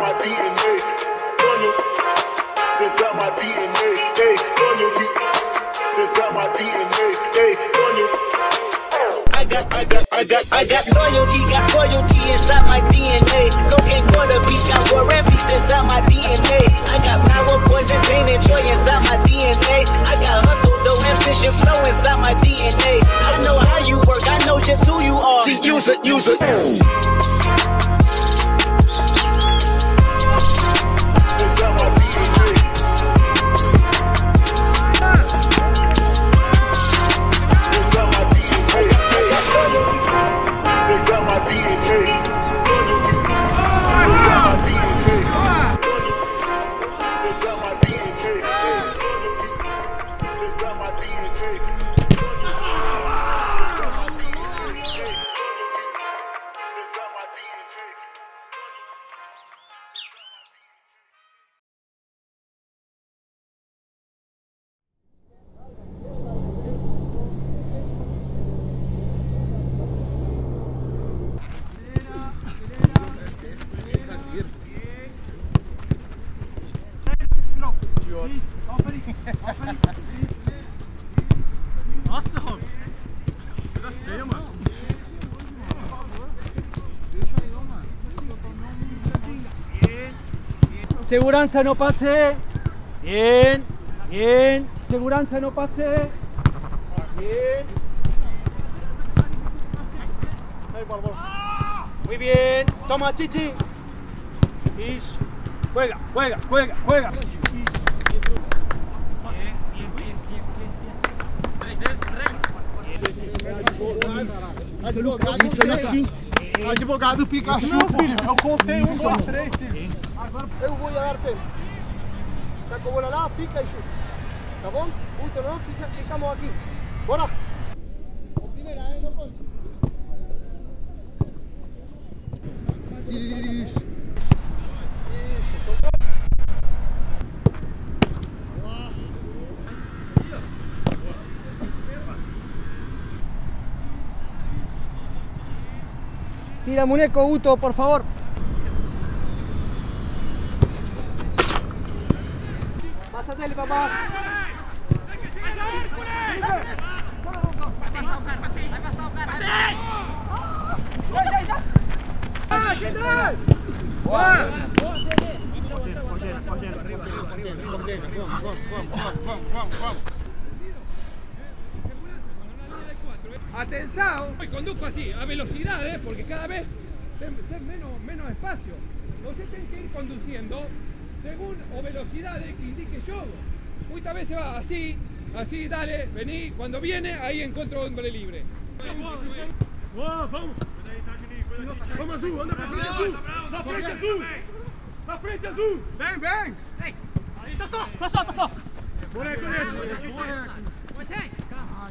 my DNA. I got, I got, I got, I got loyalty, got inside my DNA. Got war and peace inside my DNA. I got power, poison, pain, and joy inside my DNA. I got hustle, though, ambition, flow inside my DNA. I know how you work, I know just who you are. Use it, use it. Thank you. Seguranza no pase. Bien, bien. Seguranza no pase. Bien. Muy bien. Toma, Chichi. Ish. Juega, juega, juega, juega. Bien, bien, bien, bien, bien, bien. Advogado Pikachu. Não, filho, eu contei um, dois, três, filho. Eu vou darte. Saca a bola lá, fica e chuta. Tá bom? Puto, não? Fica- Ficamos. Bora! Primeira. Tira muñeco, Guto, por favor. Pásatele, papá. Atención, y conduzco así, a velocidades, porque cada vez ten, ten menos, menos espacio. Usted tiene que ir conduciendo según o velocidades que indique yo. Muchas veces va así, así, dale, vení. Cuando viene, ahí encuentro hombre libre. vamos! Vamos, Azul, anda pra frente, Azul! Na frente, Azul! Na frente, Azul! Vem, vem! Aí, tá só! Tá só, tá só! Bora aí, Conheço! Calma,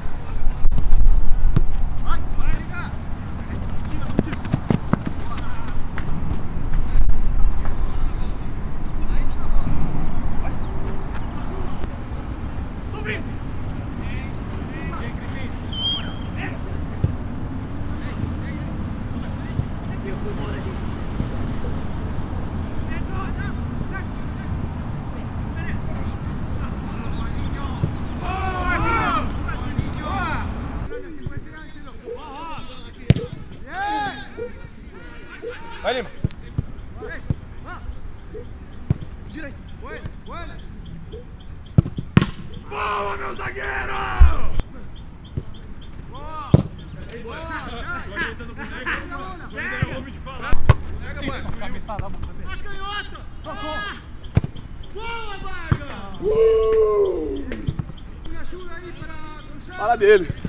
Olha Lima. Gira aí. Boa, boa. Boa, meu zagueiro! Boa! Boa! Boa! Boa! Boa! Boa! Boa! Boa! Boa! Boa! Boa! Boa! Boa! Boa! Boa! Boa! Boa! Boa! Boa, vaga! Uh! Me ajuda aí para... Fala dele.